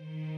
mm